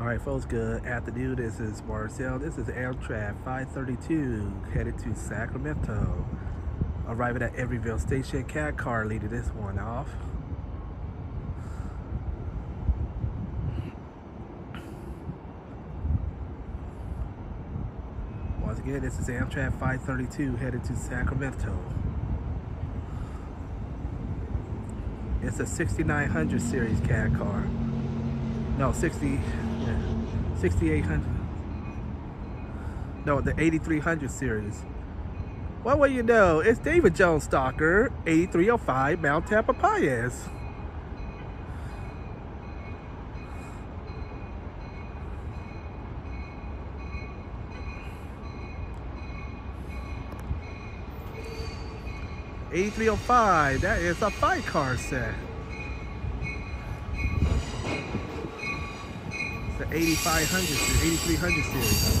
All right, folks, good afternoon. This is Marcel. This is Amtrak 532 headed to Sacramento. Arriving at Emeryville Station. Cab car leading this one off. Once again, this is Amtrak 532 headed to Sacramento. It's a 6900 series cab car. No, 60, yeah, 6800. No, the 8300 series. Well, well, you know, it's David Jones Stalker, 8305 Mount. Eighty-three oh five. That is a five car set. The 8500 series, 8300 series.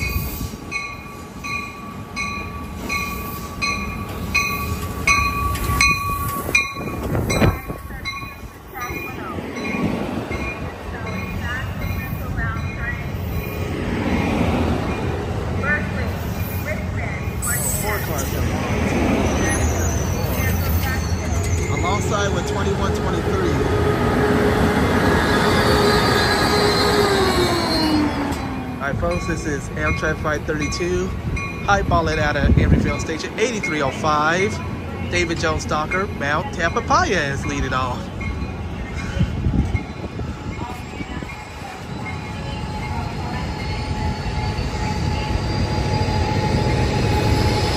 Alongside with 2123. All right, folks, this is Amtrak 532. Highballing out of Emeryville Station, 8305. David Jones Stalker, Mount Tamalpais leading off.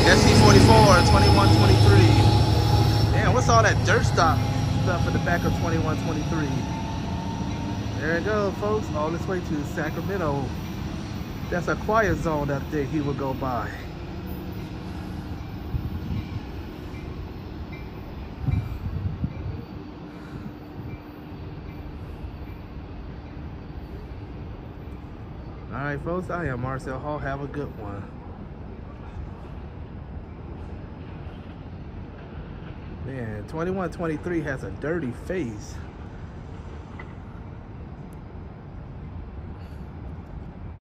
SC44, 2123. Damn, what's all that dirt stop stuff in the back of 2123? There it goes, folks, all this way to Sacramento. That's a quiet zone that day he would go by. All right, folks, I am Marcel Hall. Have a good one. Man, 2123 has a dirty face.